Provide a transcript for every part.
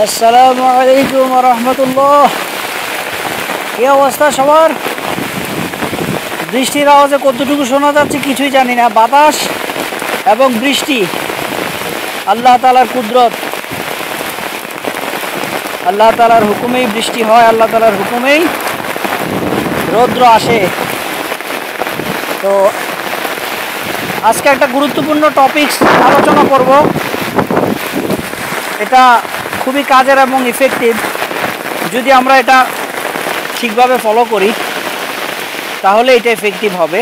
আসসালামু আলাইকুম রহমতুল্লাহ। কি অবস্থা সবার? বৃষ্টির আওয়াজে কতটুকু শোনা যাচ্ছে কিছুই জানি না। বাতাস এবং বৃষ্টি। আল্লাহ তালার কুদরত। আল্লাহ তালার হুকুমেই বৃষ্টি হয়, আল্লাহ তালার হুকুমেই রৌদ্র আসে। তো আজকে একটা গুরুত্বপূর্ণ টপিকস আলোচনা করব। এটা খুবই কাজের এবং ইফেক্টিভ যদি আমরা এটা ঠিকভাবে ফলো করি, তাহলে এটা এফেক্টিভ হবে।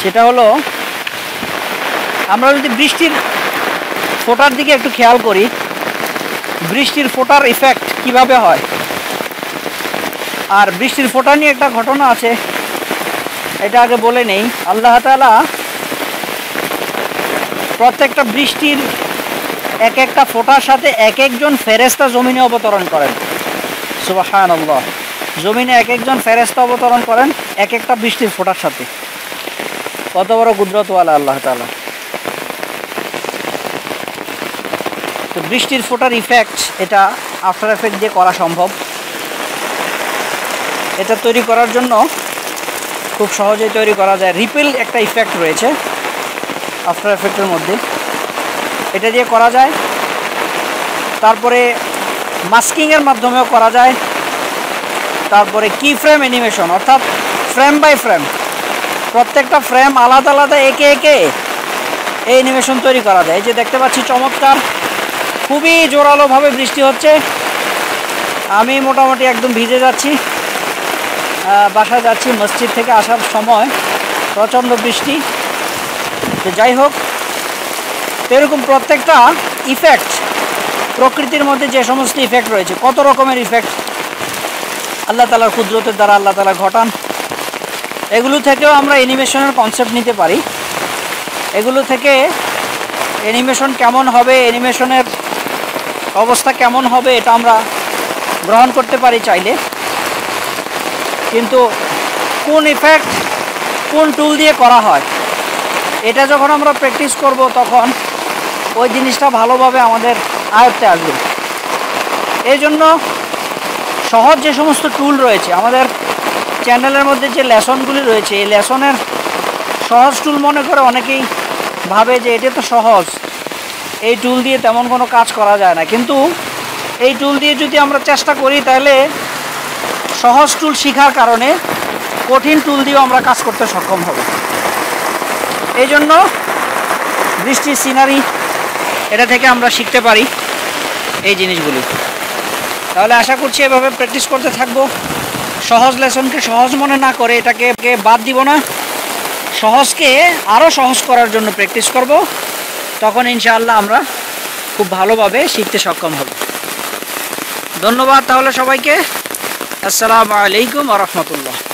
সেটা হলো, আমরা যদি বৃষ্টির ফোটার দিকে একটু খেয়াল করি, বৃষ্টির ফোটার ইফেক্ট কীভাবে হয়? আর বৃষ্টির ফোটা নিয়ে একটা ঘটনা আছে, এটা আগে বলে নেই। আল্লাহ তালা প্রত্যেকটা বৃষ্টির এক একটা ফোটার সাথে এক একজন ফেরেস্তা জমিনে অবতরণ করেন। সুবাহান আল্লাহ জমিনে এক একজন ফেরেস্তা অবতরণ করেন এক একটা বৃষ্টির ফোটার সাথে। কত বড় কুদরতওয়ালা আল্লাহ তালা তো বৃষ্টির ফোটার ইফেক্ট এটা আফটার এফেক্ট দিয়ে করা সম্ভব। এটা তৈরি করার জন্য খুব সহজেই তৈরি করা যায়। রিপেল একটা ইফেক্ট রয়েছে আফটার এফেক্টের মধ্যে। এটা দিয়ে করা যায়। তারপরে মাস্কিংয়ের মাধ্যমেও করা যায়। তারপরে কি ফ্রেম অ্যানিমেশন অর্থাৎ ফ্রেম বাই ফ্রেম প্রত্যেকটা ফ্রেম আলাদা আলাদা একে একে এই অ্যানিমেশন তৈরি করা যায়। এই যে দেখতে পাচ্ছি চমৎকার, খুবই জোরালোভাবে বৃষ্টি হচ্ছে। আমি মোটামুটি একদম ভিজে যাচ্ছি। বাসায় যাচ্ছি, মসজিদ থেকে আসার সময়। প্রচণ্ড বৃষ্টি। তো যাই হোক এরকম প্রত্যেকটা ইফেক্ট প্রকৃতির মধ্যে যে সমস্ত ইফেক্ট রয়েছে, কত রকমের ইফেক্ট আল্লাহ তালার কুদরতের দ্বারা আল্লাহ তালা ঘটান, এগুলো থেকেও আমরা অ্যানিমেশনের কনসেপ্ট নিতে পারি। এগুলো থেকে অ্যানিমেশন কেমন হবে অ্যানিমেশনের অবস্থা কেমন হবে, এটা আমরা গ্রহণ করতে পারি চাইলে। কিন্তু কোন ইফেক্ট কোন টুল দিয়ে করা হয়, এটা যখন আমরা প্র্যাকটিস করব তখন ওই জিনিসটা ভালোভাবে আমাদের আয়ত্তে আসবে। এই জন্য সহজ যে সমস্ত টুল রয়েছে, আমাদের চ্যানেলের মধ্যে যে লেসনগুলি রয়েছে, এই লেসনের সহজ টুল মনে করে অনেকেই ভাবে যে এটা তো সহজ। এই টুল দিয়ে তেমন কোনো কাজ করা যায় না। কিন্তু এই টুল দিয়ে যদি আমরা চেষ্টা করি, তাহলে সহজ টুল শেখার কারণে কঠিন টুল দিয়েও আমরা কাজ করতে সক্ষম হব। এই জন্য বৃষ্টির সিনারি এটা থেকে আমরা শিখতে পারি এই জিনিসগুলি। তাহলে আশা করছি এভাবে প্র্যাকটিস করতে থাকব। সহজ লেসনকে সহজ মনে না করে এটাকে বাদ দিব না। সহজকে আরও সহজ করার জন্য প্র্যাকটিস করব। তখন ইনশাআল্লাহ আমরা খুব ভালোভাবে শিখতে সক্ষম হব। ধন্যবাদ তাহলে সবাইকে। আসসালামু আলাইকুম আ রহমতুল্লাহ।